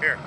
Here.